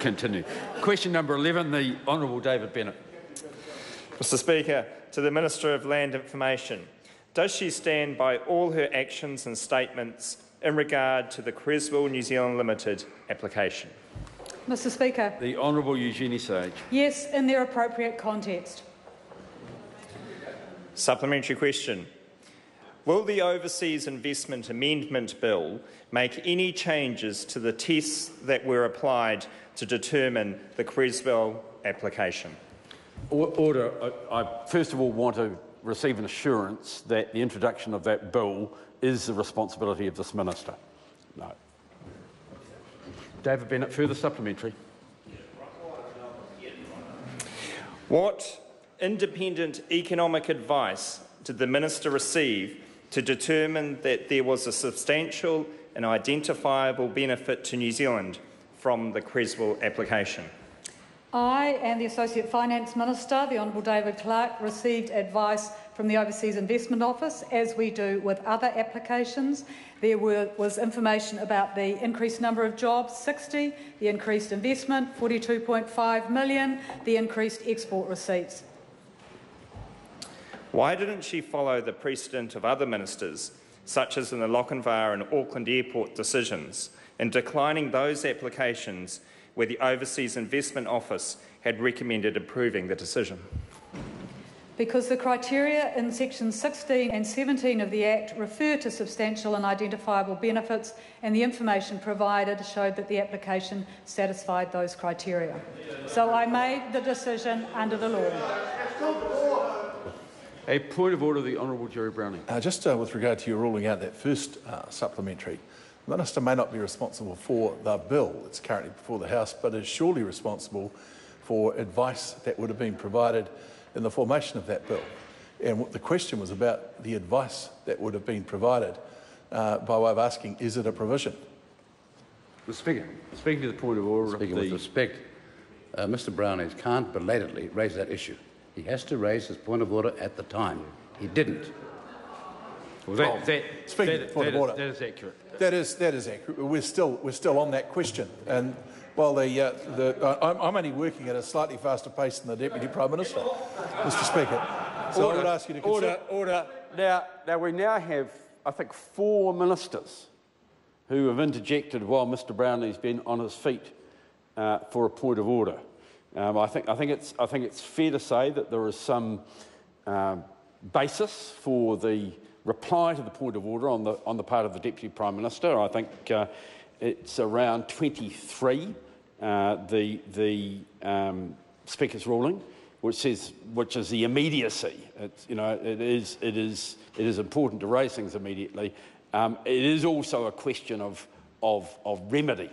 continue. Question number 11, the Honourable David Bennett. Mr Speaker, to the Minister of Land Information, does she stand by all her actions and statements in regard to the Cresswell New Zealand Limited application? Mr Speaker. The Honourable Eugenie Sage. Yes, in their appropriate context. Supplementary question. Will the Overseas Investment Amendment Bill make any changes to the tests that were applied to determine the Cresswell application? Order. I, I first of all want to receive an assurance that the introduction of that bill is the responsibility of this minister. No. David Bennett, further supplementary. What independent economic advice did the minister receive to determine that there was a substantial and identifiable benefit to New Zealand from the Cresswell application? I and the Associate Finance Minister, the Honourable David Clark, received advice from the Overseas Investment Office, as we do with other applications. There were, was information about the increased number of jobs, 60, the increased investment, 42.5 million, the increased export receipts. Why didn't she follow the precedent of other ministers, such as in the Lochinvar and Auckland Airport decisions, in declining those applications where the Overseas Investment Office had recommended approving the decision. Because the criteria in sections 16 and 17 of the Act refer to substantial and identifiable benefits, and the information provided showed that the application satisfied those criteria. So I made the decision under the law. A point of order, the Honourable Gerry Brownlee. Uh, just uh, with regard to your ruling out that first uh, supplementary, the Minister may not be responsible for the bill that's currently before the House, but is surely responsible for advice that would have been provided in the formation of that bill. And the question was about the advice that would have been provided uh, by way of asking, is it a provision? Mr Speaker, speaking to the point of order... Speaking with respect, uh, Mr Brownlee can't belatedly raise that issue. He has to raise his point of order at the time. He didn't. Well, that, oh, that, speaking that, point that of order. Is, that is accurate. That is that is accurate. We're still we're still on that question, and while the uh, the uh, I'm, I'm, only working at a slightly faster pace than the Deputy Prime Minister, Mr. Speaker. So order, I would ask you to consider. Order, order. Now, now we now have I think four ministers who have interjected while Mr. Brownlee's been on his feet uh, for a point of order. Um, I think I think it's I think it's fair to say that there is some um, basis for the reply to the point of order on the, on the part of the Deputy Prime Minister. I think uh, it's around 23, uh, the, the um, Speaker's ruling, which says, which is the immediacy. It's, you know, it is, it, is, it is important to raise things immediately. Um, it is also a question of, of, of remedy.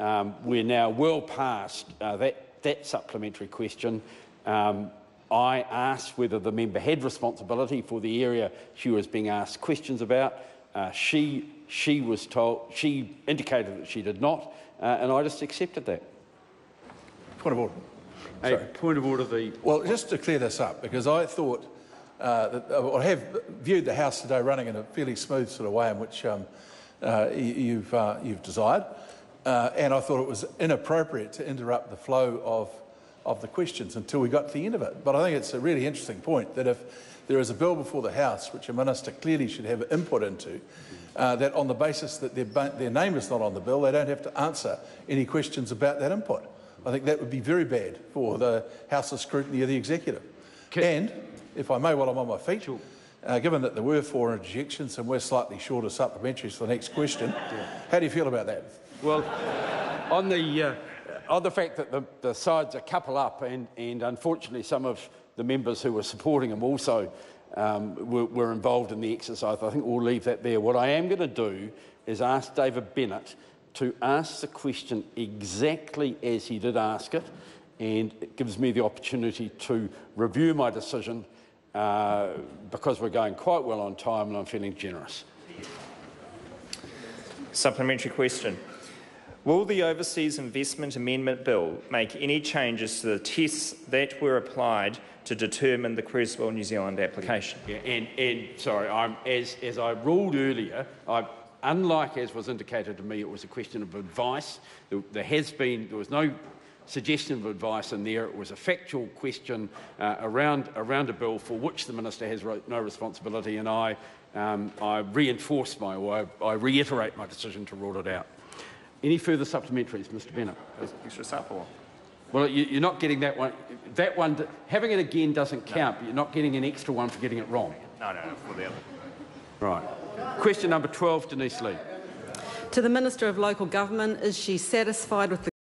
Um, we're now well past uh, that, that supplementary question. Um, I asked whether the member had responsibility for the area she was being asked questions about. Uh, she, she was told, she indicated that she did not, uh, and I just accepted that. Point of order. A Sorry. point of order. The well, just to clear this up, because I thought uh, that uh, I have viewed the House today running in a fairly smooth sort of way in which um, uh, you've uh, you've desired, and I thought it was inappropriate to interrupt the flow of of the questions until we got to the end of it. But I think it's a really interesting point that if there is a bill before the House which a minister clearly should have input into, uh, that on the basis that their, their name is not on the bill, they don't have to answer any questions about that input. I think that would be very bad for the House's scrutiny of the executive. Can and, if I may, while I'm on my feet, sure. uh, given that there were four interjections and we're slightly short of supplementaries for the next question, yeah. how do you feel about that? Well, on the uh, on the fact that the, the sides are couple up, and, and unfortunately, some of the members who were supporting him also um, were, were, involved in the exercise. I think we'll leave that there. What I am going to do is ask David Bennett to ask the question exactly as he did ask it, and it gives me the opportunity to review my decision uh, because we're going quite well on time and I'm feeling generous. Supplementary question. Will the Overseas Investment Amendment Bill make any changes to the tests that were applied to determine the Cresswell New Zealand application? Yeah, and, and sorry, I'm, as, as I ruled earlier, I, unlike as was indicated to me, it was a question of advice. There, there has been, there was no suggestion of advice in there. It was a factual question uh, around, around a bill for which the Minister has no responsibility, and I, um, I reinforce my, I, I reiterate my decision to rule it out. Any further supplementaries, Mr Bennett? Extra supple. Well, you, you're not getting that one. That one, having it again doesn't count, but you're not getting an extra one for getting it wrong. No, no, no, for the other. Right. Question number 12, Denise Lee. To the Minister of Local Government, is she satisfied with the